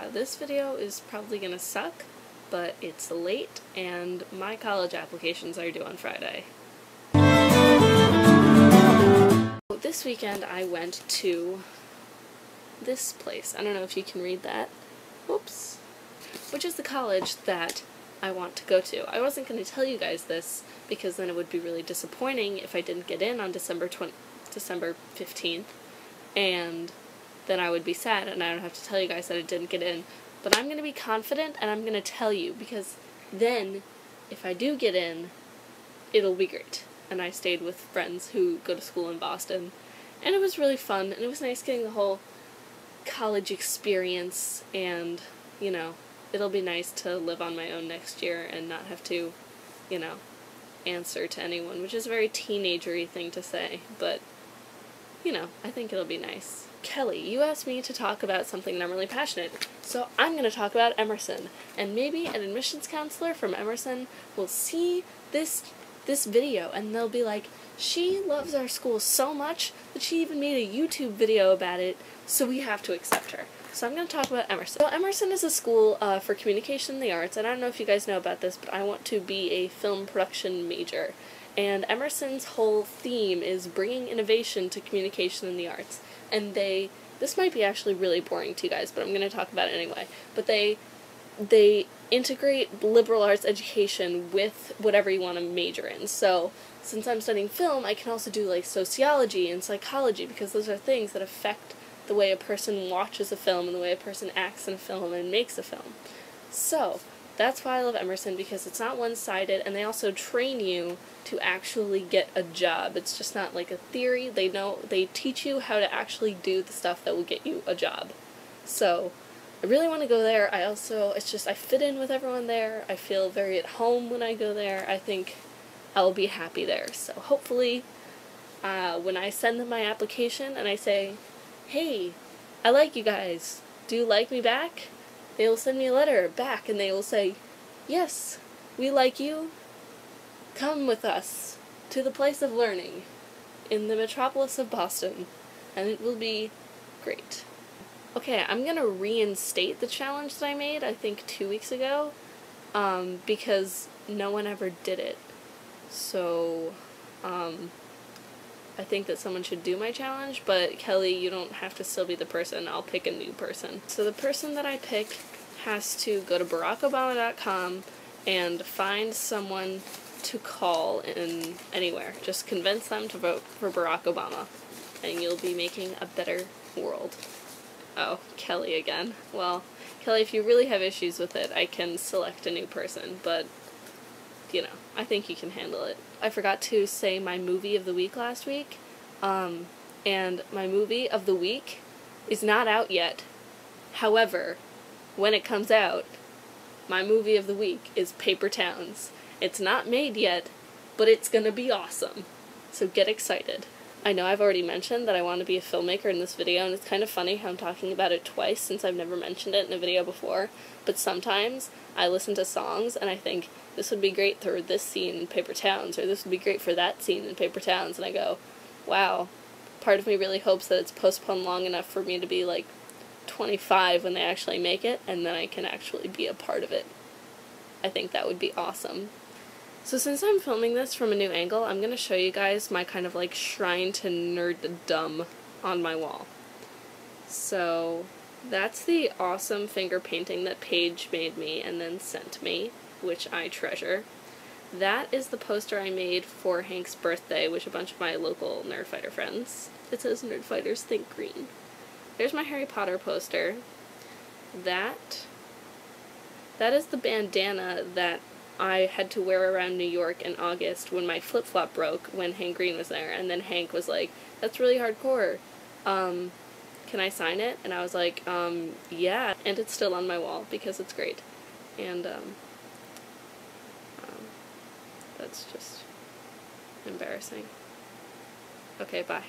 Uh, this video is probably gonna suck, but it's late and my college applications are due on Friday. This weekend I went to this place. I don't know if you can read that. Whoops. Which is the college that I want to go to. I wasn't going to tell you guys this because then it would be really disappointing if I didn't get in on December 20, December 15th and then I would be sad and I don't have to tell you guys that it didn't get in. But I'm going to be confident and I'm going to tell you because then if I do get in, it'll be great. And I stayed with friends who go to school in Boston. And it was really fun and it was nice getting the whole college experience and, you know, it'll be nice to live on my own next year and not have to, you know, answer to anyone, which is a very teenagery thing to say, but you know, I think it'll be nice. Kelly, you asked me to talk about something that I'm really passionate, so I'm going to talk about Emerson. And maybe an admissions counselor from Emerson will see this this video and they'll be like, "She loves our school so much that she even made a YouTube video about it, so we have to accept her." So I'm going to talk about Emerson. Well, Emerson is a school uh, for communication and the arts, and I don't know if you guys know about this, but I want to be a film production major. And Emerson's whole theme is bringing innovation to communication in the arts. And they, this might be actually really boring to you guys, but I'm going to talk about it anyway. But they, they integrate liberal arts education with whatever you want to major in. So, since I'm studying film, I can also do like sociology and psychology because those are things that affect the way a person watches a film and the way a person acts in a film and makes a film. So, that's why I love Emerson because it's not one sided and they also train you to actually get a job. It's just not like a theory. They know they teach you how to actually do the stuff that will get you a job. So I really want to go there. I also it's just I fit in with everyone there. I feel very at home when I go there. I think I'll be happy there. So hopefully uh, when I send them my application and I say, "Hey, I like you guys. Do you like me back?" They will send me a letter back and they will say, Yes, we like you. Come with us to the place of learning in the metropolis of Boston, and it will be great. Okay, I'm gonna reinstate the challenge that I made, I think, two weeks ago, um, because no one ever did it. So, I think that someone should do my challenge, but Kelly, you don't have to still be the person. I'll pick a new person. So the person that I pick has to go to barackobama.com and find someone to call in anywhere. Just convince them to vote for Barack Obama, and you'll be making a better world. Oh, Kelly again. Well, Kelly, if you really have issues with it, I can select a new person, but you know, I think you can handle it. I forgot to say my movie of the week last week, um, and my movie of the week is not out yet. However, when it comes out, my movie of the week is Paper Towns. It's not made yet, but it's gonna be awesome. So get excited. I know I've already mentioned that I want to be a filmmaker in this video, and it's kind of funny how I'm talking about it twice since I've never mentioned it in a video before, but sometimes I listen to songs and I think, this would be great for this scene in Paper Towns, or this would be great for that scene in Paper Towns, and I go, wow, part of me really hopes that it's postponed long enough for me to be like 25 when they actually make it, and then I can actually be a part of it. I think that would be awesome. So since I'm filming this from a new angle, I'm going to show you guys my kind of like shrine to nerddom on my wall. So that's the awesome finger painting that Paige made me and then sent me, which I treasure. That is the poster I made for Hank's birthday, which a bunch of my local Nerdfighter friends. It says Nerdfighters Think Green. There's my Harry Potter poster. That that is the bandana that I had to wear around New York in August when my flip flop broke when Hank Green was there, and then Hank was like, "That's really hardcore. Um, can I sign it?" And I was like, um, "Yeah." And it's still on my wall because it's great, and um, um that's just embarrassing. Okay, bye.